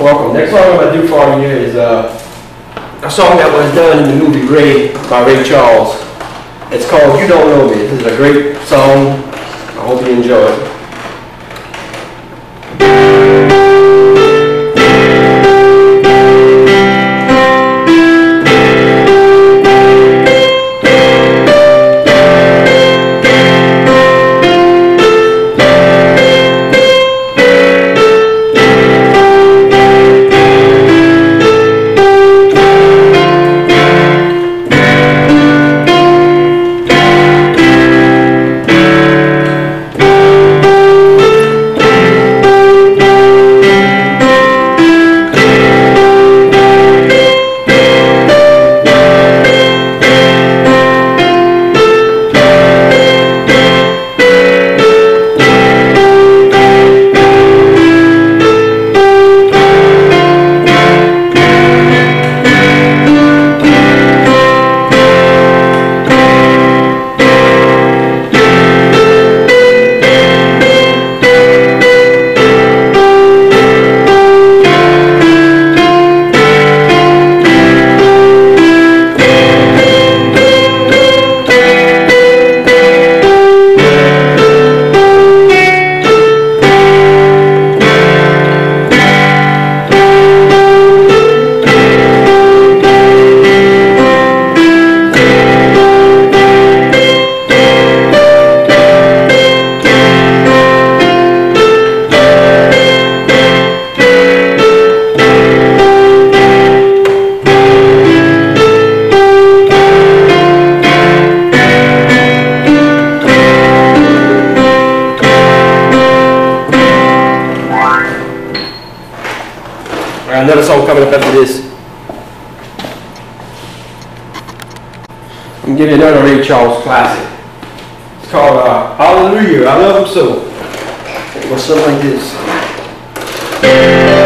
Welcome. Next song I'm gonna do for you is uh, a song that was done in the movie Ray by Ray Charles. It's called You Don't Know Me. This is a great song. I hope you enjoy it. Got another song coming up after this. I'm giving another Ray Charles classic. It's called uh, Hallelujah, I Love Him So. Goes something like this.